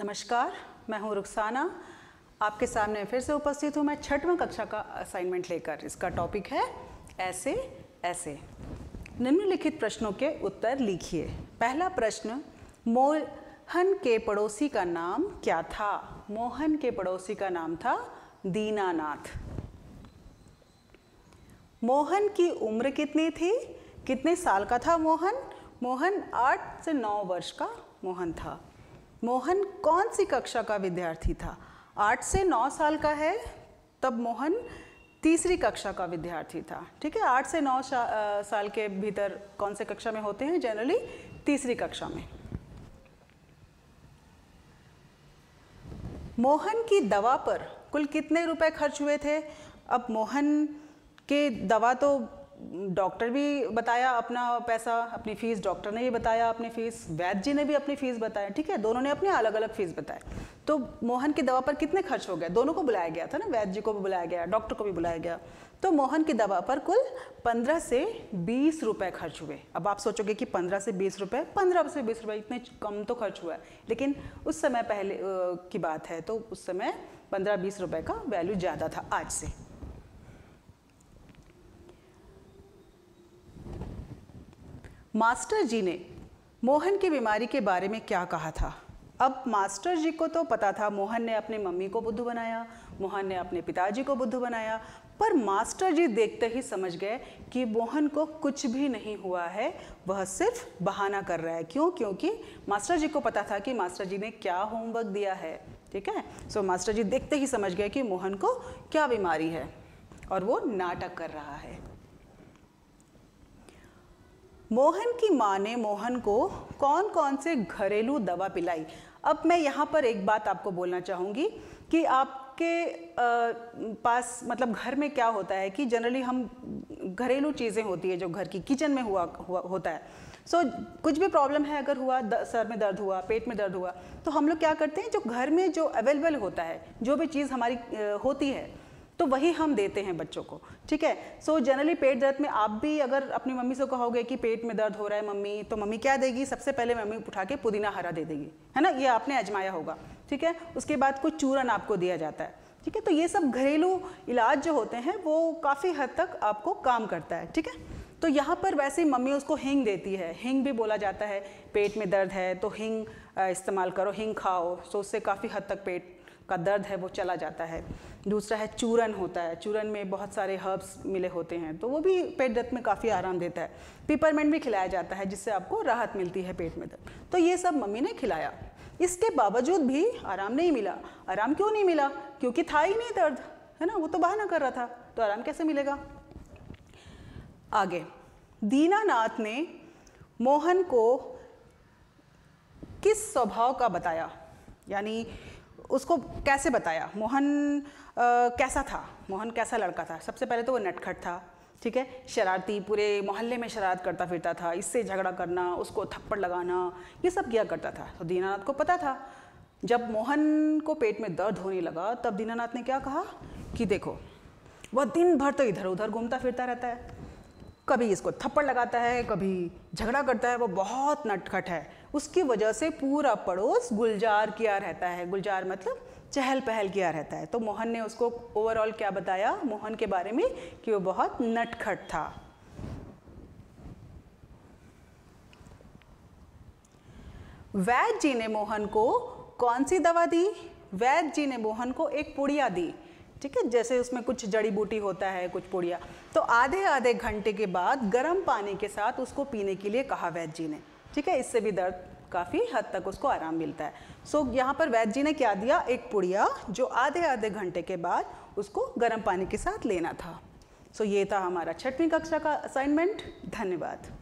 नमस्कार, मैं हूँ रुखसाना। आपके सामने फिर से उपस्थित हूँ मैं छठवीं कक्षा का असाइनमेंट लेकर। इसका टॉपिक है ऐसे ऐसे। निम्नलिखित प्रश्नों के उत्तर लिखिए। पहला प्रश्न, मोहन के पड़ोसी का नाम क्या था? मोहन के पड़ोसी का नाम था दीनानाथ। मोहन की उम्र कितनी थी? कितने साल का था मोहन? मोहन आठ से नौ वर्ष का मोहन था। मोहन कौन सी कक्षा का विद्यार्थी था? आठ से नौ साल का है, तब मोहन तीसरी कक्षा का विद्यार्थी था। ठीक है, आठ से नौ साल के भीतर कौन से कक्षा में होते हैं? जनरली तीसरी कक्षा में। मोहन की दवा पर कुल कितने रुपए खर्च हुए थे? अब मोहन के दवा तो डॉक्टर भी बताया अपना पैसा, अपनी फ़ीस, डॉक्टर ने भी बताया अपनी फ़ीस, वैद्य जी ने भी अपनी फ़ीस बताया, ठीक है? दोनों ने अपने अलग अलग फ़ीस बताए तो मोहन की दवा पर कितने खर्च हो गए? दोनों को बुलाया गया था ना? वैद्य जी को भी बुलाया गया, डॉक्टर को भी बुलाया गया। तो मोहन की दवा पर कुल पंद्रह से बीस रुपये खर्च हुए। अब आप सोचोगे कि पंद्रह से बीस रुपये पंद्रह से बीस रुपये इतने कम तो खर्च हुआ है। लेकिन उस समय पहले की बात है तो उस समय पंद्रह बीस रुपये का वैल्यू ज़्यादा था आज से। मास्टर जी ने मोहन की बीमारी के बारे में क्या कहा था? अब मास्टर जी को तो पता था, मोहन ने अपनी मम्मी को बुद्धू बनाया, मोहन ने अपने पिताजी को बुद्धू बनाया, पर मास्टर जी देखते ही समझ गए कि मोहन को कुछ भी नहीं हुआ है, वह सिर्फ़ बहाना कर रहा है। क्यों? क्योंकि मास्टर जी को पता था कि मास्टर जी ने क्या होमवर्क दिया है, ठीक है? सो मास्टर जी देखते ही समझ गए कि मोहन को क्या बीमारी है और वो नाटक कर रहा है। मोहन की माँ ने मोहन को कौन कौन से घरेलू दवा पिलाई? अब मैं यहाँ पर एक बात आपको बोलना चाहूँगी कि आपके पास मतलब घर में क्या होता है कि जनरली हम घरेलू चीज़ें होती है जो घर की किचन में हुआ, हुआ होता है। सो so, कुछ भी प्रॉब्लम है अगर हुआ द, सर में दर्द हुआ पेट में दर्द हुआ तो हम लोग क्या करते हैं जो घर में जो अवेलेबल होता है जो भी चीज़ हमारी होती है तो वही हम देते हैं बच्चों को, ठीक है? सो जनरली पेट दर्द में आप भी अगर अपनी मम्मी से कहोगे कि पेट में दर्द हो रहा है मम्मी तो मम्मी क्या देगी? सबसे पहले मम्मी उठा के पुदीना हरा दे देगी, है ना? ये आपने आजमाया होगा, ठीक है? उसके बाद कुछ चूरन आपको दिया जाता है, ठीक है? तो ये सब घरेलू इलाज जो होते हैं, वो काफ़ी हद तक आपको काम करता है, ठीक है? तो यहाँ पर वैसे मम्मी उसको हिंग देती है, हिंग भी बोला जाता है, पेट में दर्द है तो हिंग इस्तेमाल करो, हिंग खाओ तो उससे काफ़ी हद तक पेट का दर्द है, वो चला जाता है। दूसरा है चूरन होता है। चूरन में बहुत सारे हर्ब्स मिले होते हैं तो वो भी पेट दर्द में काफ़ी आराम देता है। पिपरमेंट भी खिलाया जाता है, जिससे आपको राहत मिलती है पेट में दर्द। तो ये सब मम्मी ने खिलाया। इसके बावजूद भी आराम नहीं मिला। आराम क्यों नहीं मिला? क्योंकि था ही नहीं दर्द, है ना? वो तो बहाना कर रहा था। तो आराम कैसे मिलेगा? आगे। दीनानाथ ने मोहन को किस स्वभाव का बताया? यानी उसको कैसे बताया? मोहन आ, कैसा था? मोहन कैसा लड़का था? सबसे पहले तो वो नटखट था ठीक है? शरारती पूरे मोहल्ले में शरारत करता फिरता था इससे झगड़ा करना उसको थप्पड़ लगाना ये सब किया करता था। तो दीनानाथ को पता था। जब मोहन को पेट में दर्द होने लगा तब दीनानाथ ने क्या कहा? कि देखो वह दिन भर तो इधर उधर घूमता फिरता रहता है। कभी इसको थप्पड़ लगाता है, कभी झगड़ा करता है, वो बहुत नटखट है। उसकी वजह से पूरा पड़ोस गुलजार किया रहता है। गुलजार मतलब चहल पहल किया रहता है। तो मोहन ने उसको ओवरऑल क्या बताया? मोहन के बारे में कि वो बहुत नटखट था। वैद्य जी ने मोहन को कौन सी दवा दी? वैद्य जी ने मोहन को एक पुड़िया दी। ठीक है जैसे उसमें कुछ जड़ी बूटी होता है कुछ पुड़िया। तो आधे आधे घंटे के बाद गर्म पानी के साथ उसको पीने के लिए कहा वैद्य जी ने। ठीक है इससे भी दर्द काफ़ी हद तक उसको आराम मिलता है। सो so, यहाँ पर वैद्य जी ने क्या दिया? एक पुड़िया जो आधे आधे घंटे के बाद उसको गर्म पानी के साथ लेना था। सो so, ये था हमारा छठवीं कक्षा का असाइनमेंट धन्यवाद।